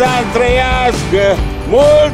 să trăiască mult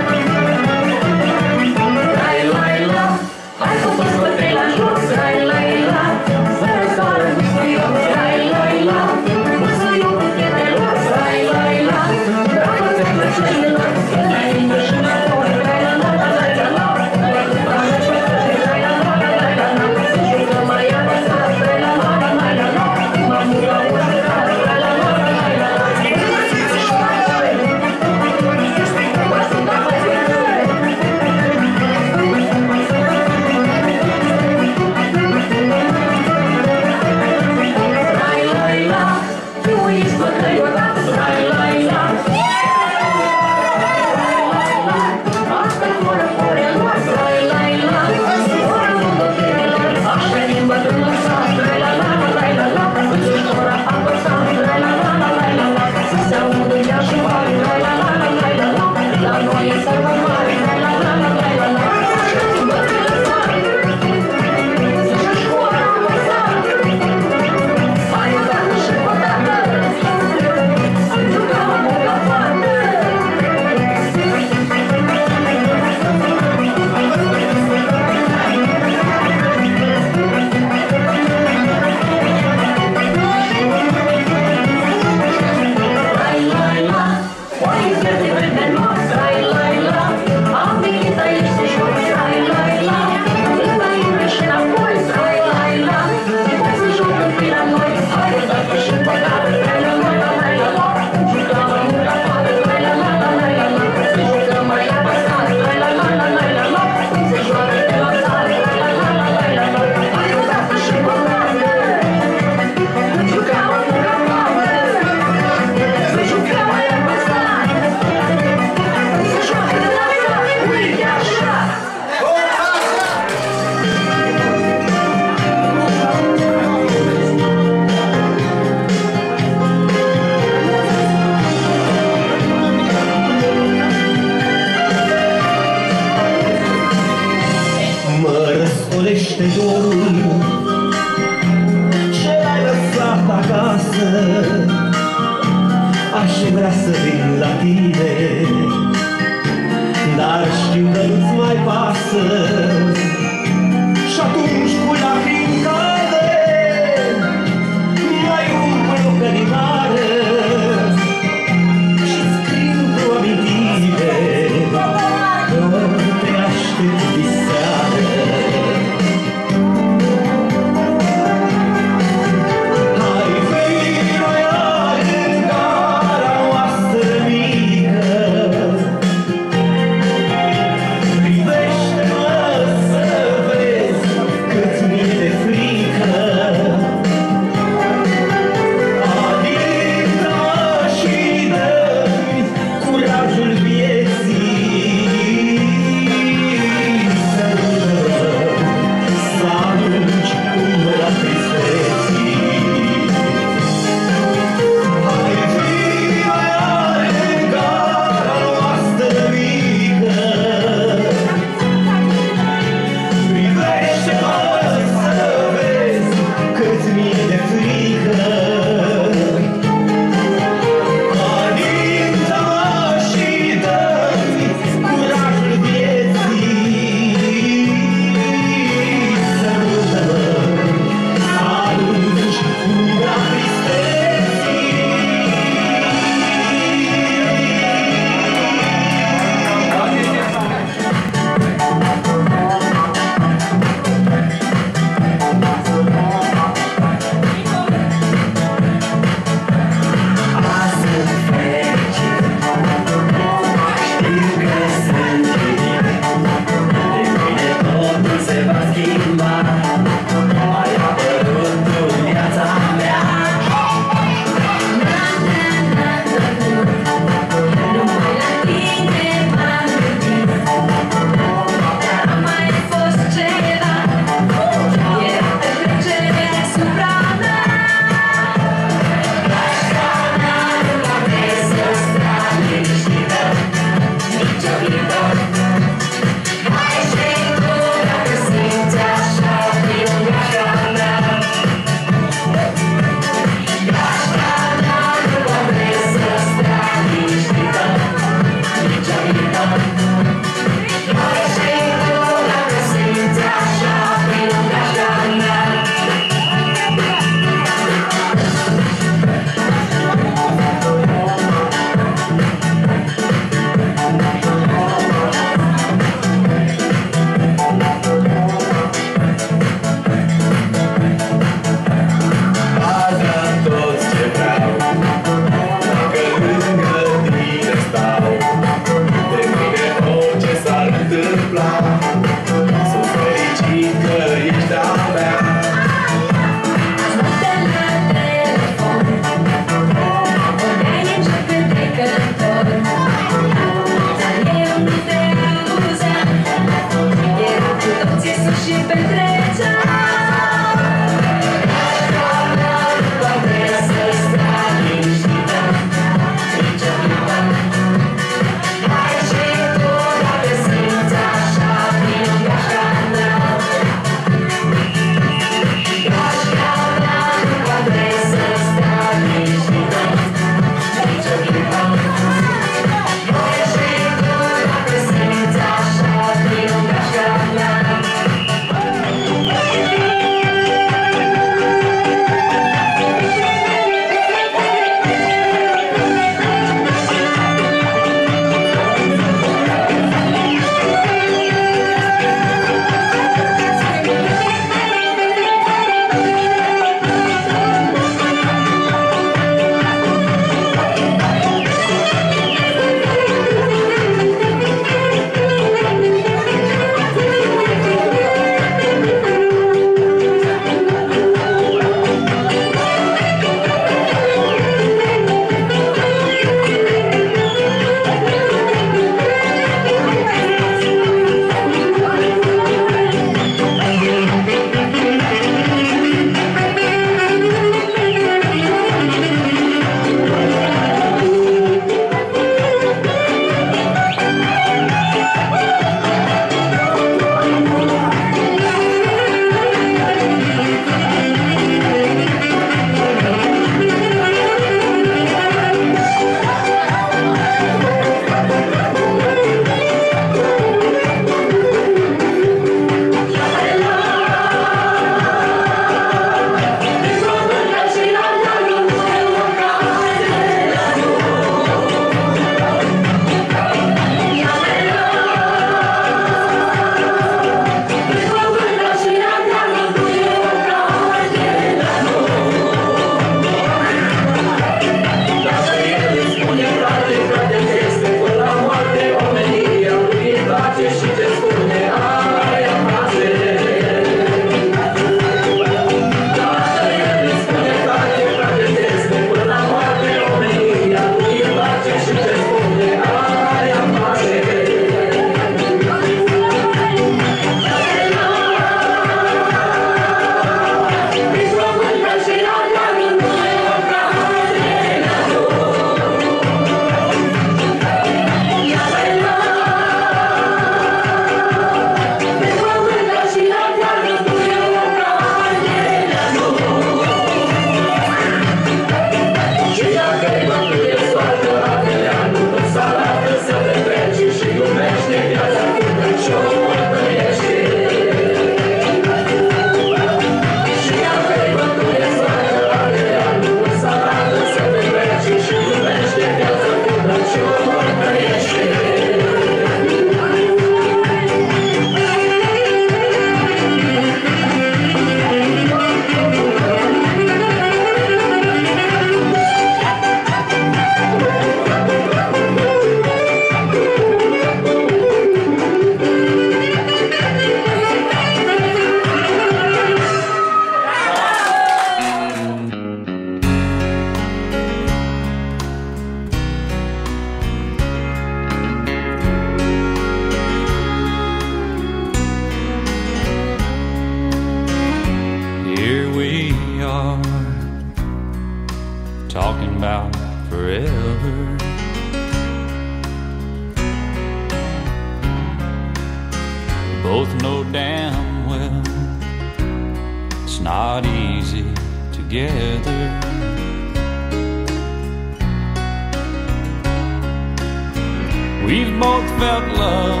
We've both felt love,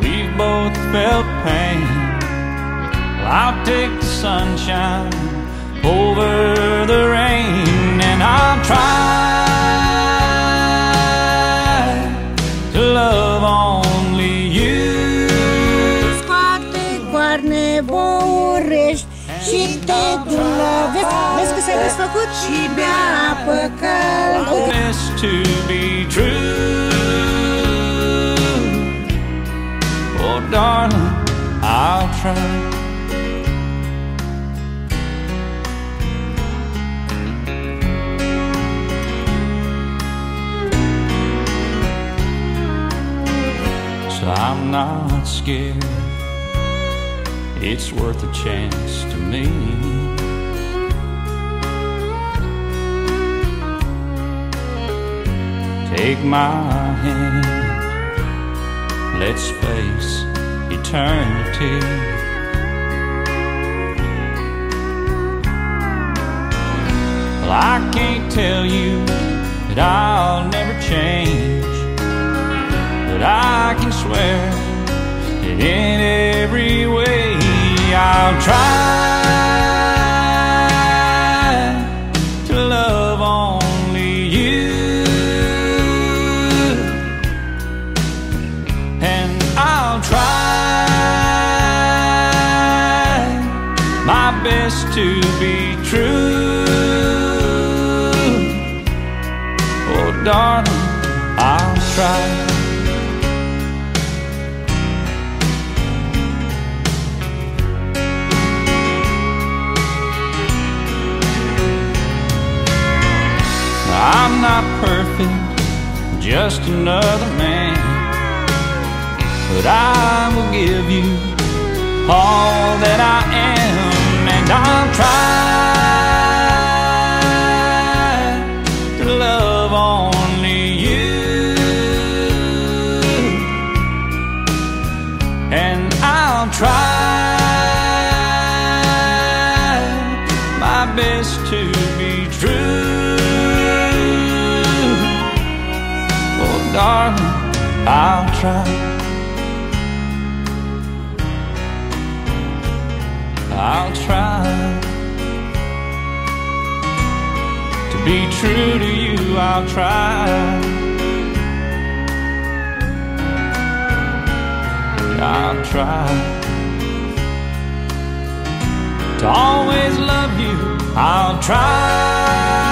we've both felt pain. Well, I'll take the sunshine over the rain, and I'll try to love only you. Scoate coarne și te dulovesc Vezi că s-ai desfăcut și bea apă caldă to be true. Darling, I'll try. So I'm not scared. It's worth a chance to me. Take my hand, let's face eternity. Well, I can't tell you that I'll never change, but I can swear that in every way I'll try I'm not perfect, just another man. But I will give you all that I am, and I'll try try. I'll try to be true to you. I'll try. I'll try to always love you. I'll try.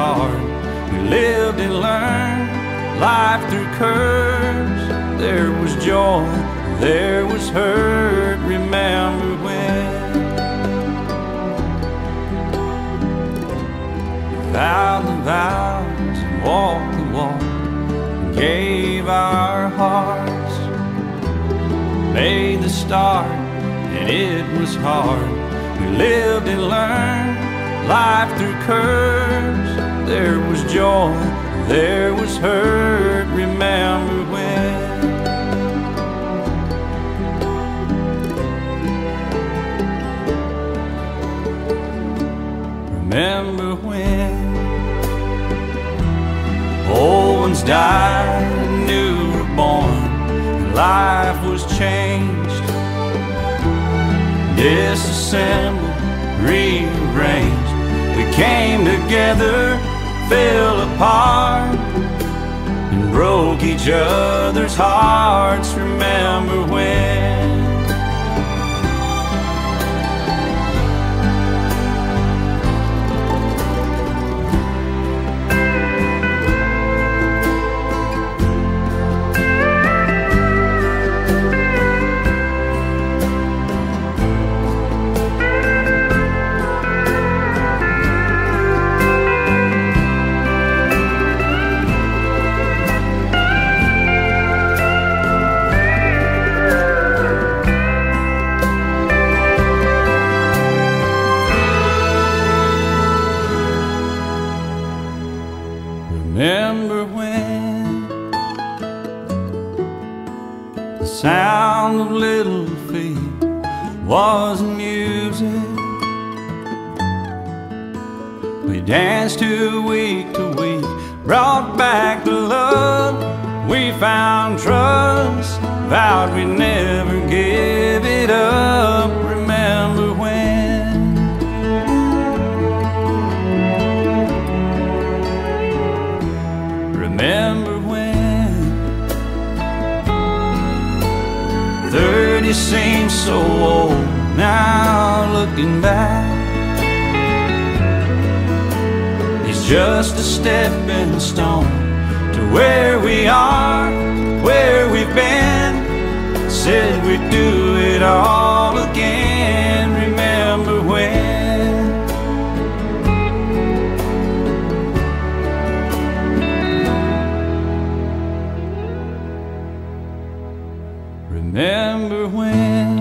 Hard. We lived and learned life threw curves. There was joy, there was hurt. Remember when? vowed the vows and walked the walk gave our hearts made the start and it was hard we lived and learned life threw curves there was joy, there was hurt. Remember when? Remember when old ones died and new were born, life was changed, disassembled, rearranged. We came together, fell apart, and broke each other's hearts. Remember when? Week to week, brought back the love. We found trust, vowed we'd never give it up. Remember when? Remember when 30 seems so old now looking back just a stepping stone to where we are, where we've been. Said we'd do it all again. Remember when? Remember when?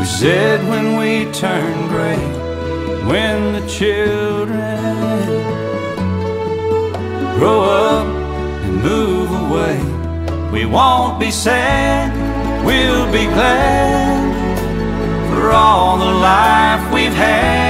We said when we turn gray, when the children. Grow up and move away, we won't be sad, we'll be glad for all the life we've had,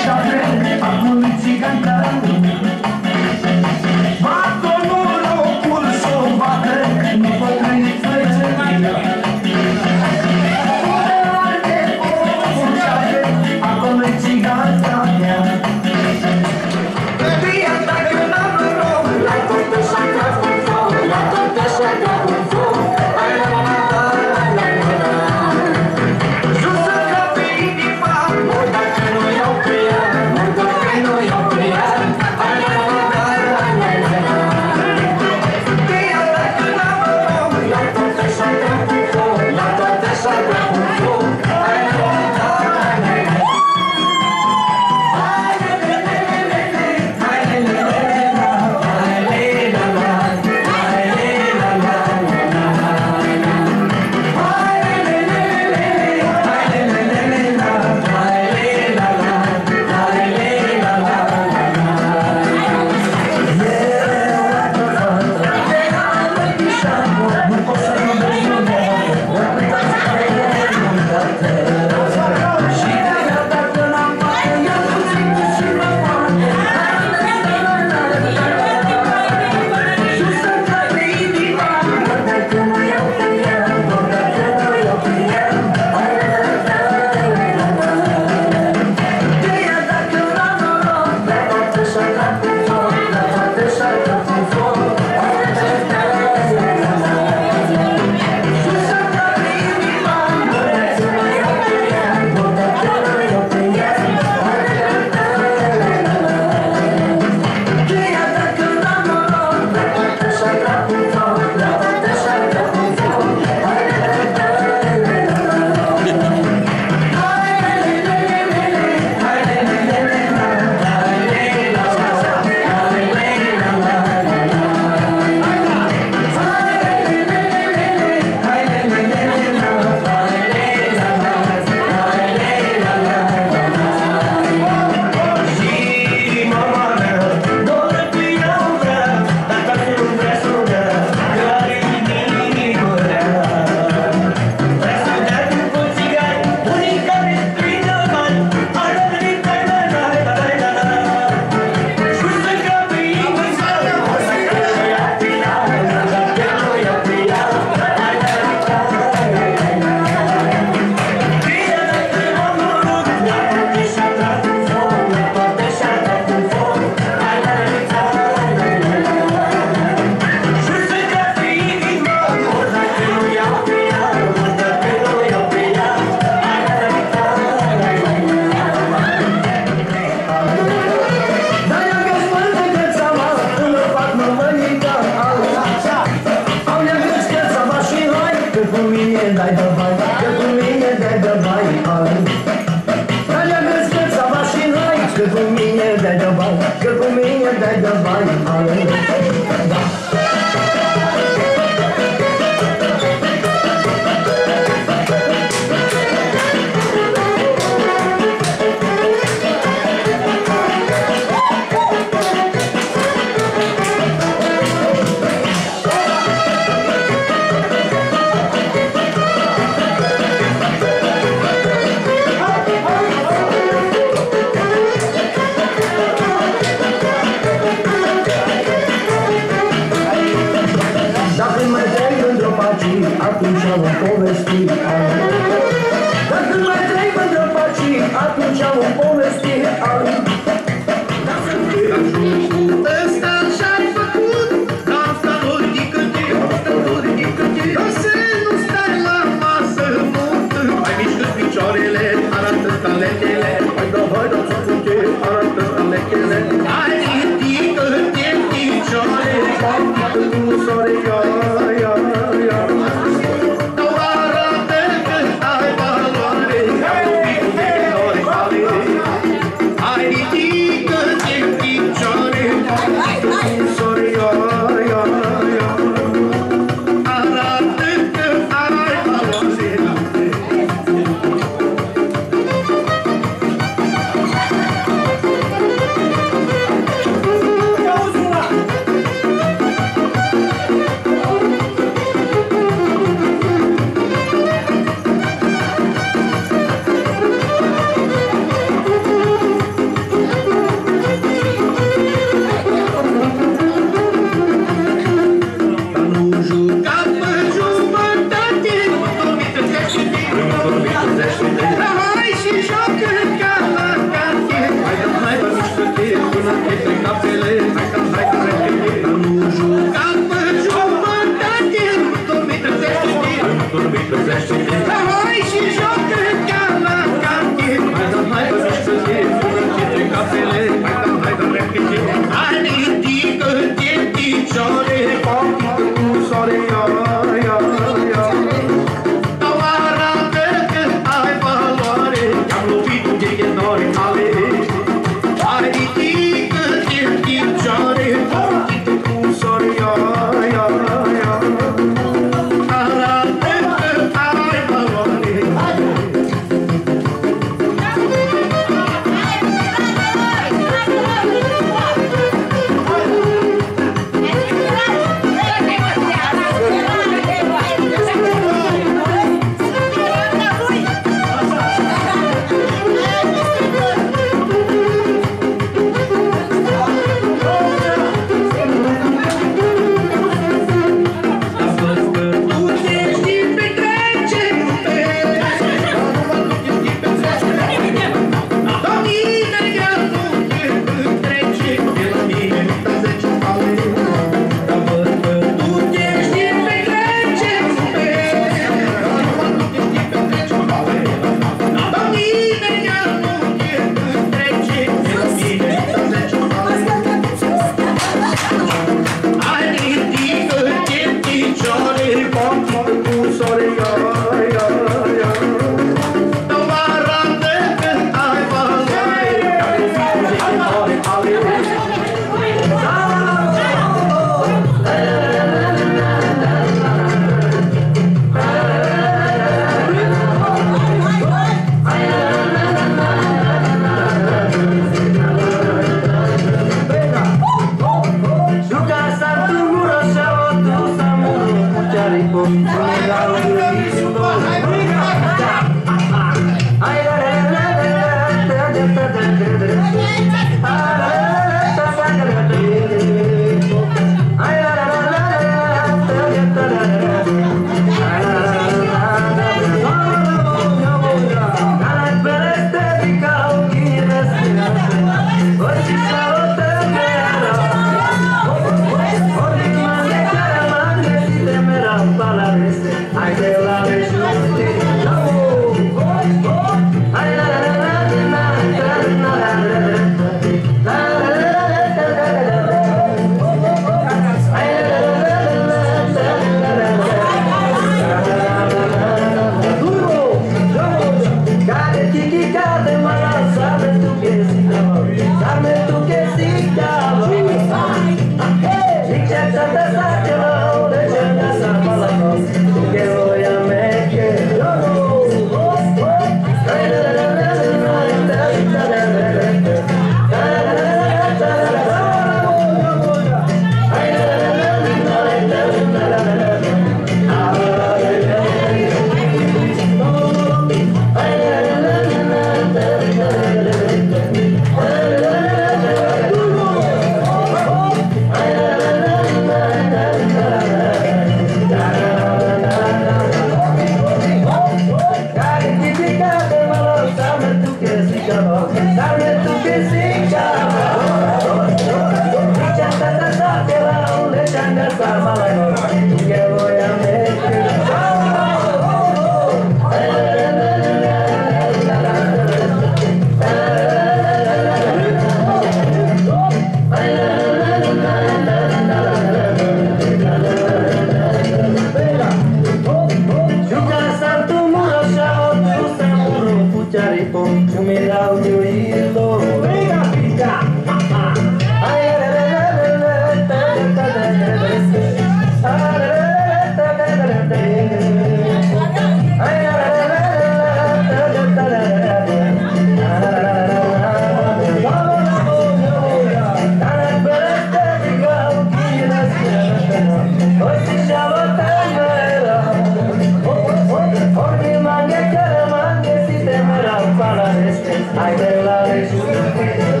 Să mă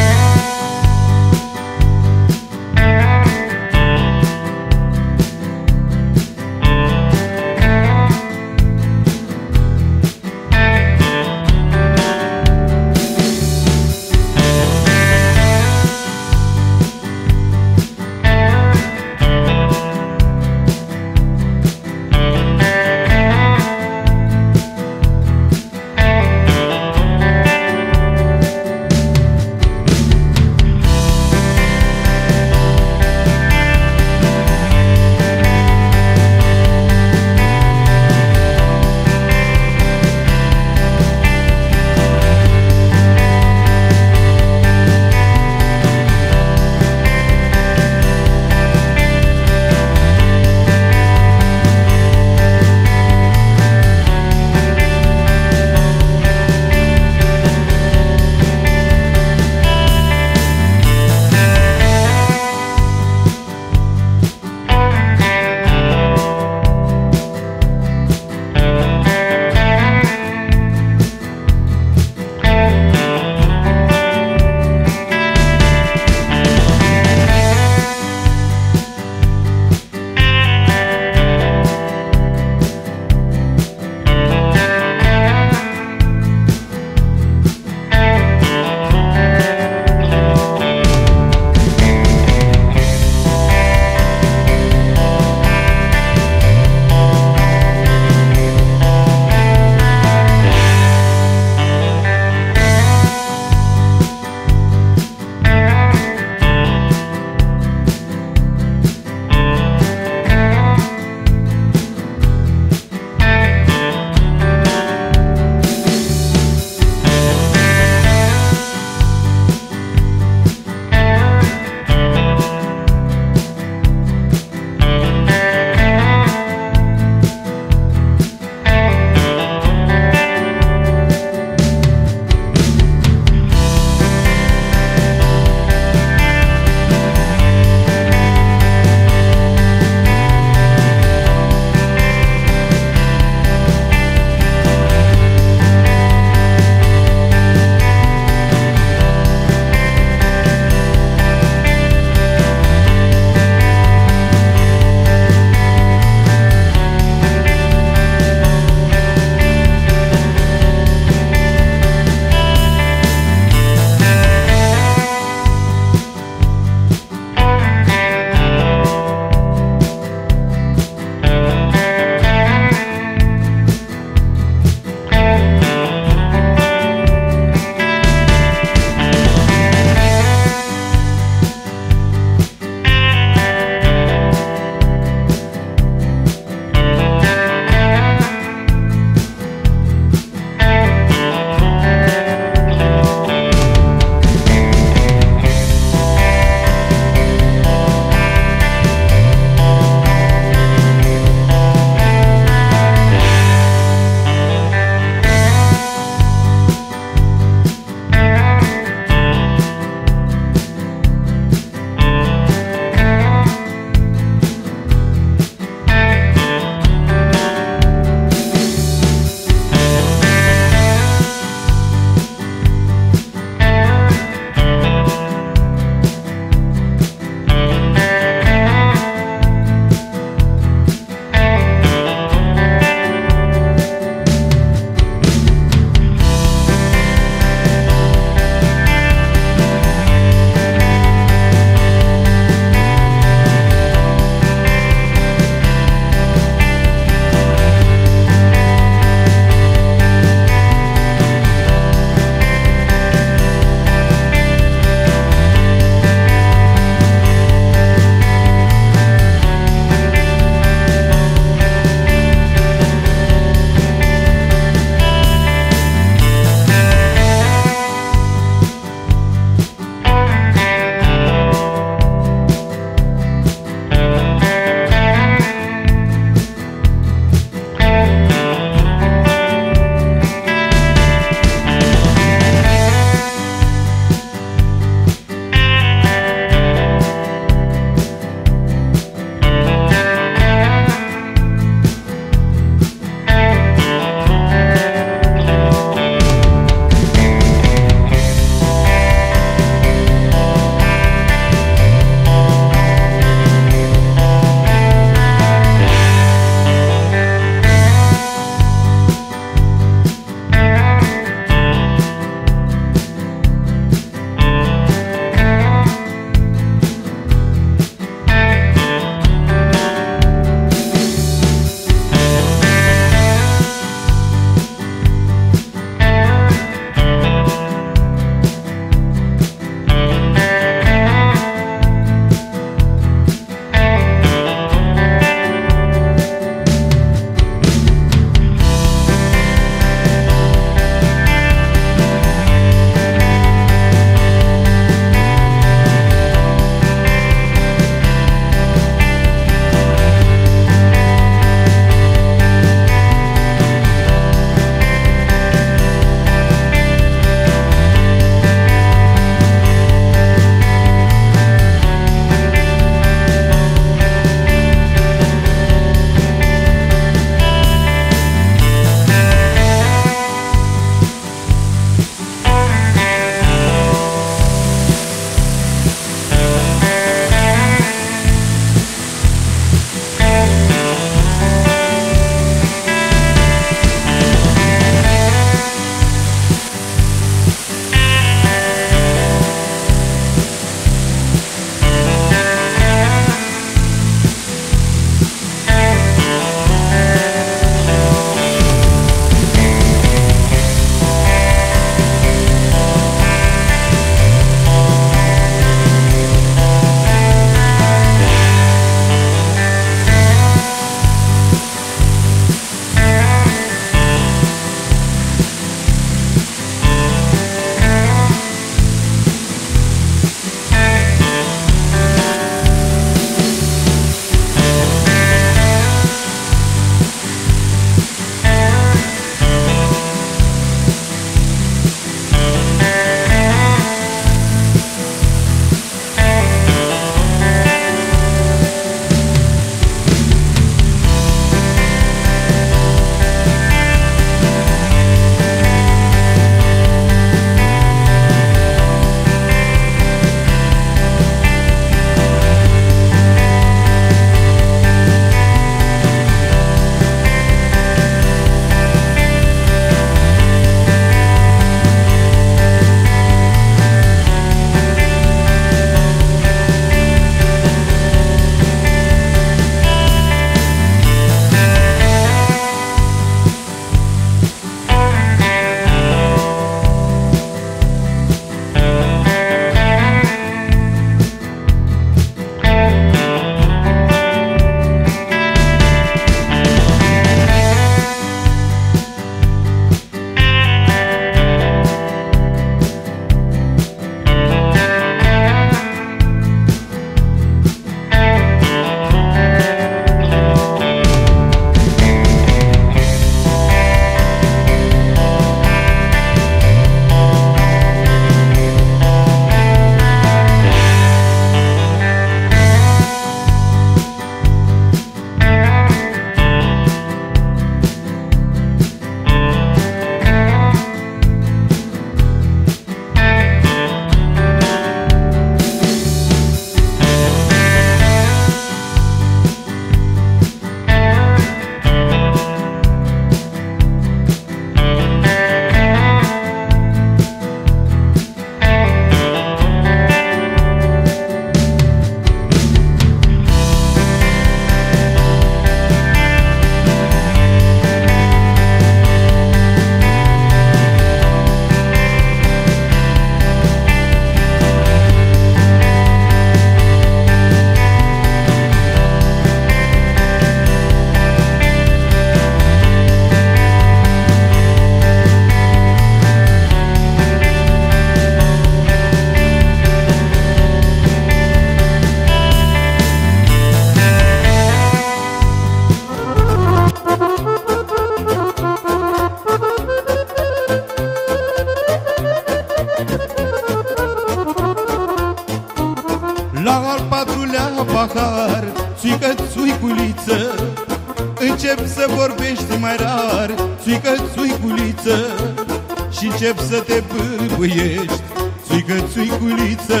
încep să te bârbuiești Țuică țuiculiță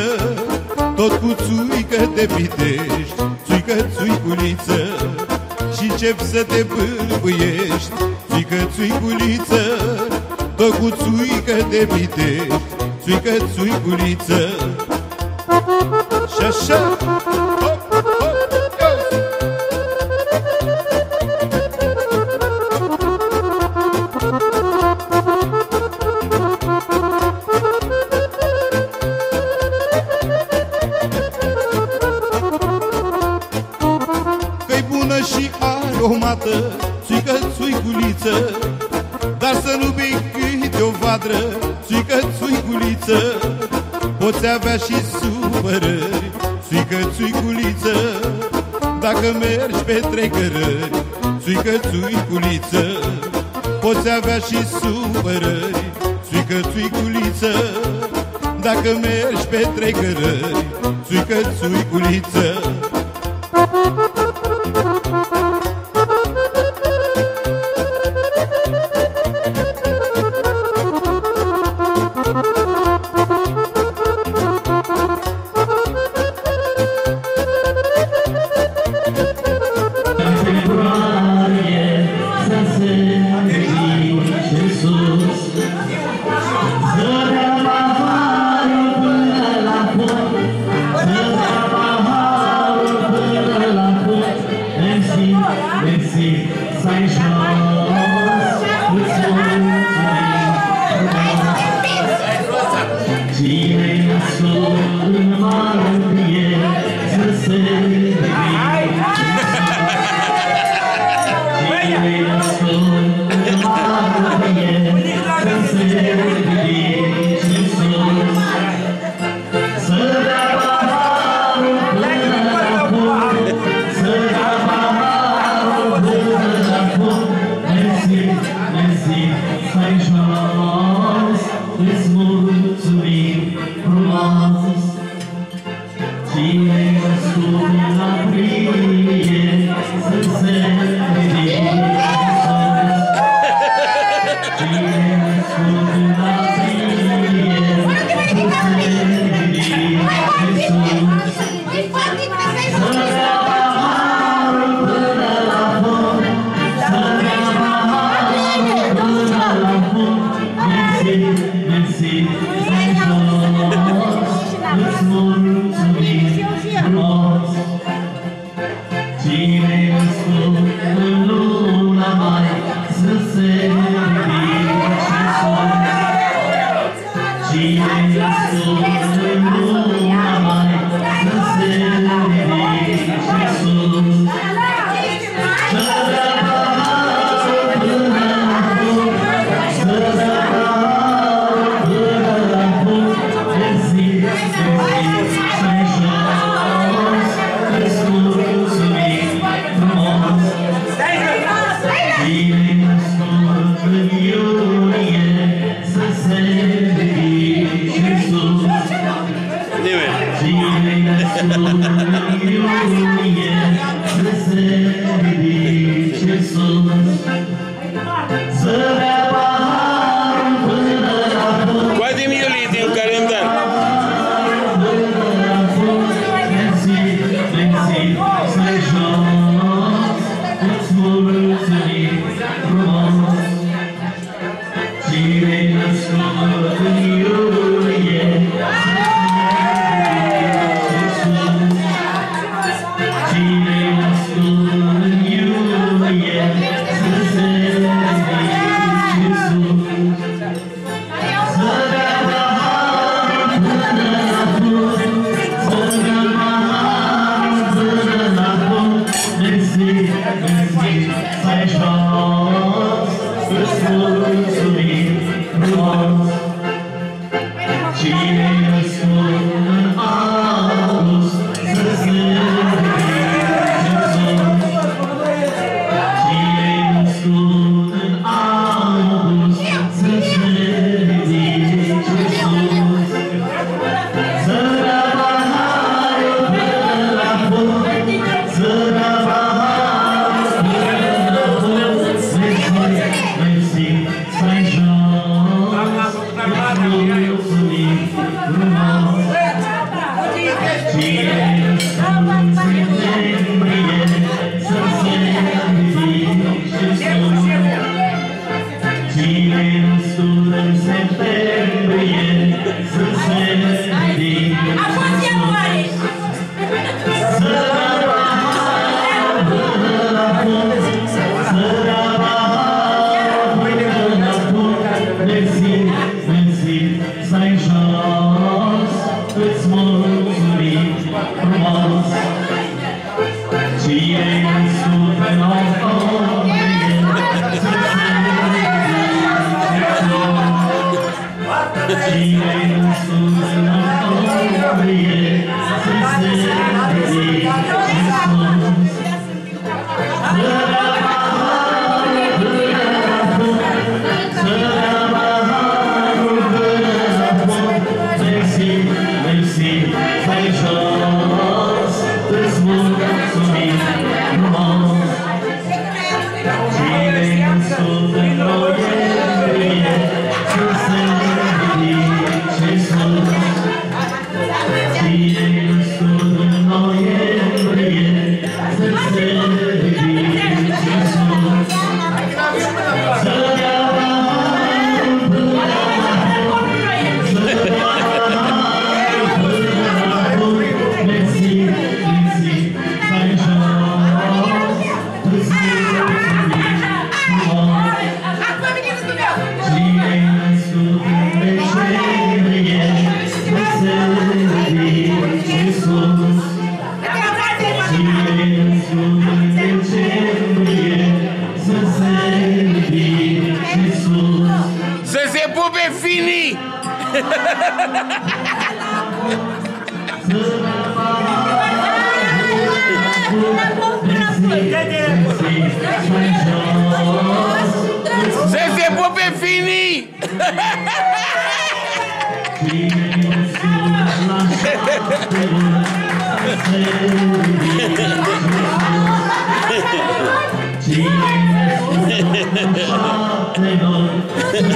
Tot cu țuică te pitești Țuică țuiculiță. Și încep să te bârbuiești Țuică țuiculiță Tot cu țuică te pitești Țuică țuiculiță Țuică țuiculiță Poți avea și supărări. Țuică țuiculiță Dacă mergi pe trecărări. Țuică țuiculiță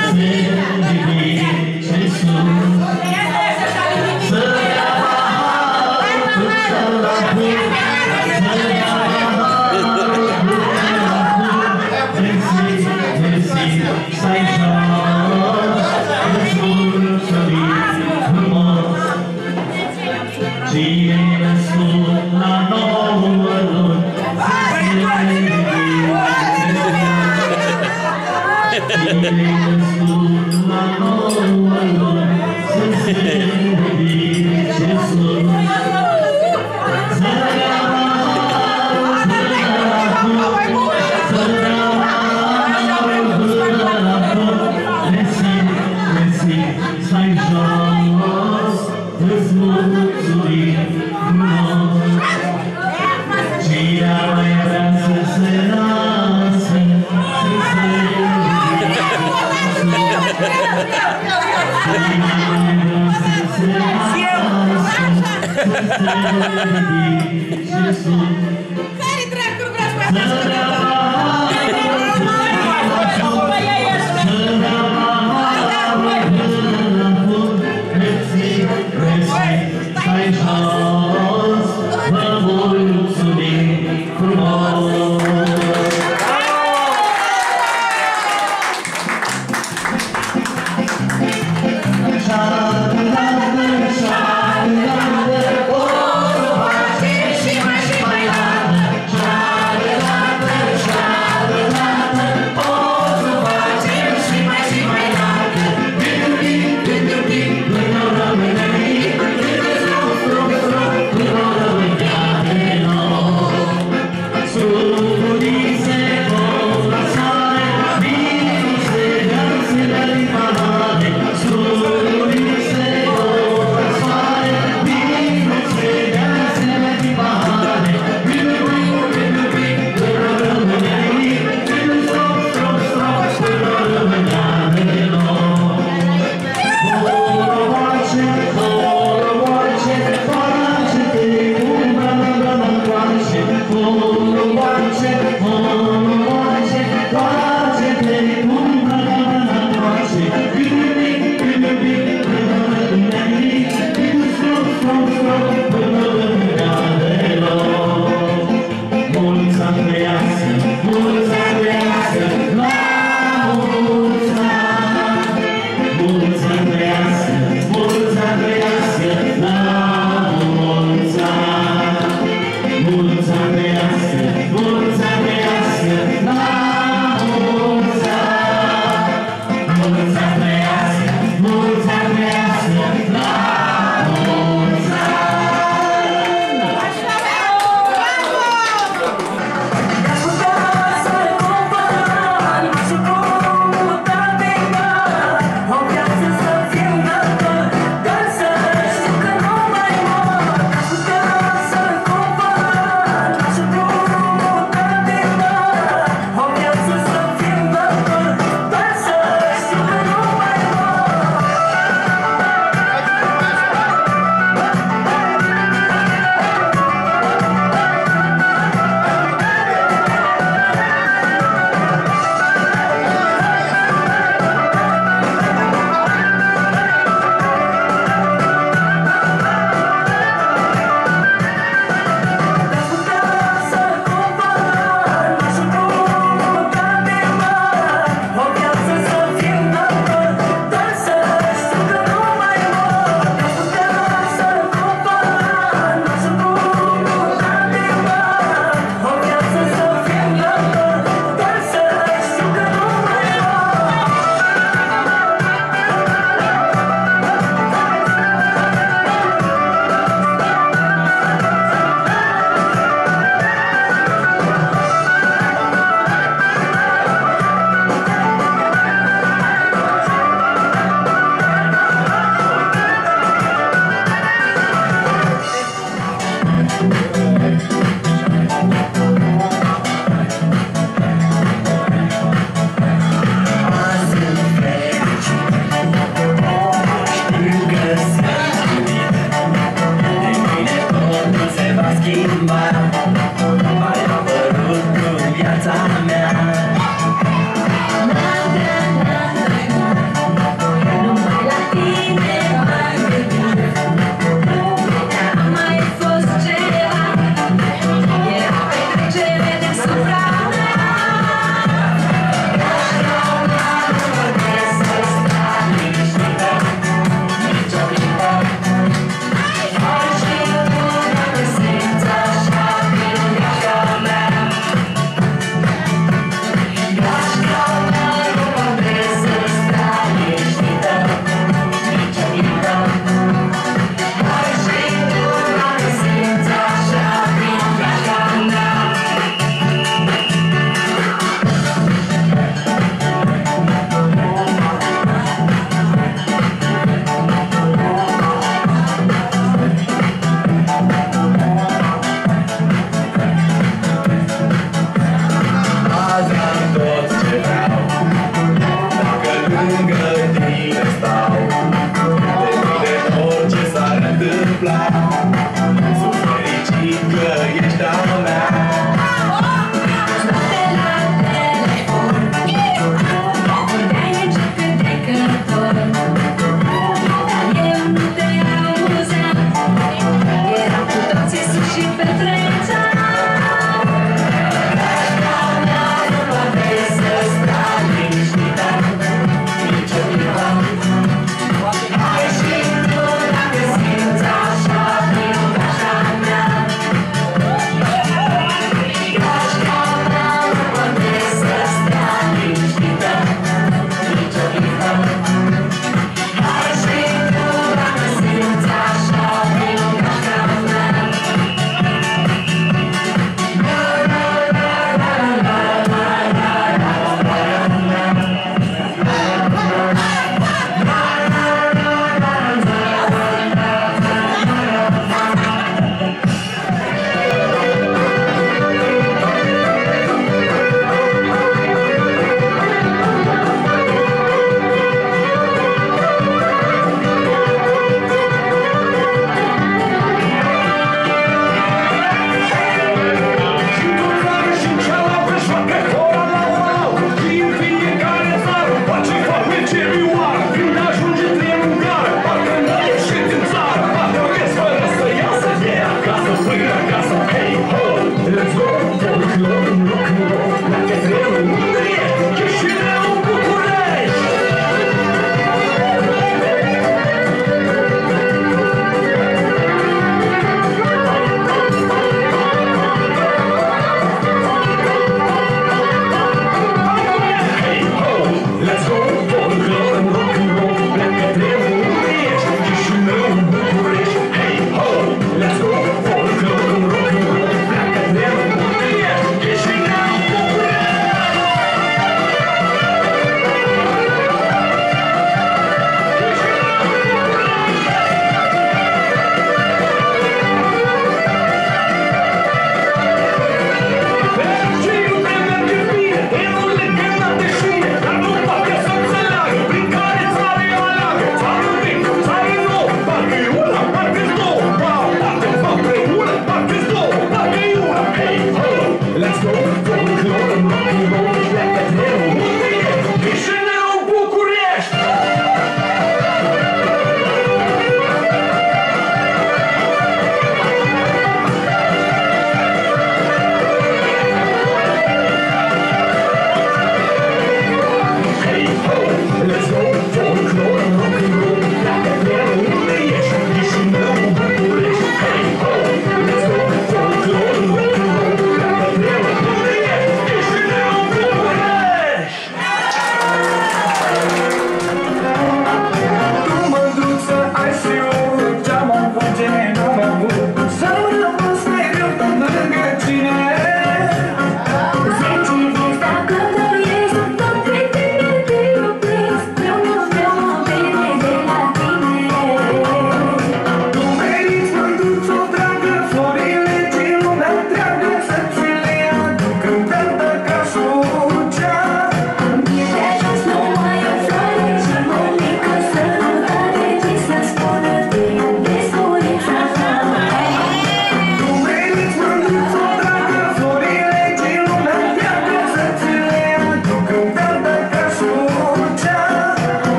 Jesus,